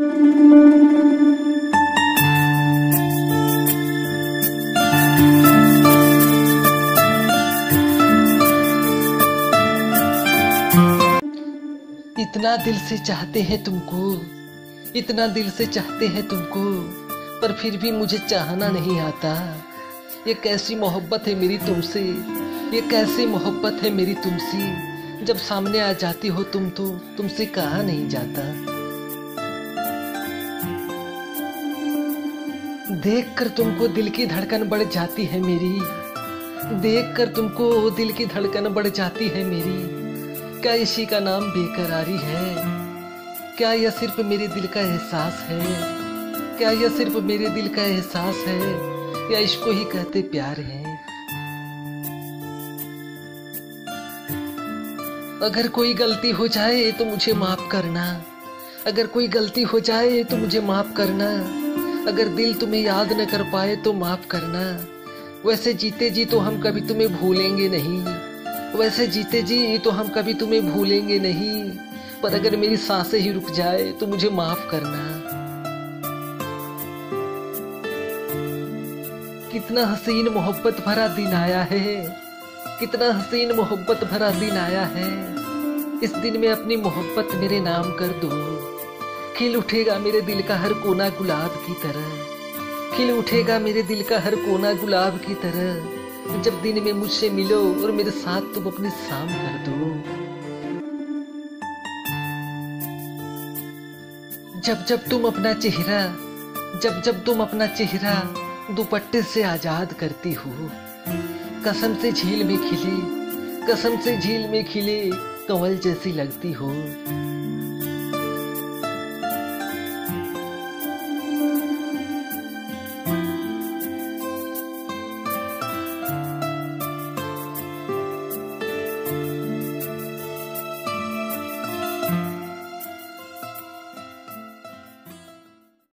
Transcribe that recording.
इतना दिल से चाहते हैं तुमको, इतना दिल से चाहते हैं तुमको, पर फिर भी मुझे चाहना नहीं आता। ये कैसी मोहब्बत है मेरी तुमसे, ये कैसी मोहब्बत है मेरी तुमसे। जब सामने आ जाती हो तुम तो तुमसे कहा नहीं जाता। देख कर तुमको दिल की धड़कन बढ़ जाती है मेरी। देख कर तुमको दिल की धड़कन बढ़ जाती है मेरी। क्या इसी का नाम बेकरारी है? क्या यह सिर्फ़ मेरे दिल का एहसास है? क्या यह सिर्फ़ मेरे दिल का एहसास है? या इसको ही कहते प्यार है? अगर कोई गलती हो जाए तो मुझे माफ़ करना। अगर कोई गलती हो जाए तो मुझे माफ़ करना। अगर दिल तुम्हें याद न कर पाए तो माफ़ करना। वैसे जीते जी तो हम कभी तुम्हें भूलेंगे नहीं। वैसे जीते जी तो हम कभी तुम्हें भूलेंगे नहीं। पर अगर मेरी साँसें ही रुक जाए तो मुझे माफ़ करना। कितना हसीन मोहब्बत भरा दिन आया है। कितना हसीन मोहब्बत भरा दिन आया है। इस दिन में अपनी मोहब्बत मेरे नाम कर दो। खिल उठेगा मेरे दिल का हर कोना गुलाब की तरह। खिल उठेगा मेरे दिल का हर कोना गुलाब की तरह। जब दिन में मुझसे मिलो और मेरे साथ तुम अपनी शाम कर दो। जब जब तुम अपना चेहरा, जब जब तुम अपना चेहरा दुपट्टे से आज़ाद करती हो। कसम से झील में खिले, कसम से झील में खिले, कंवल जैसी लगती हो।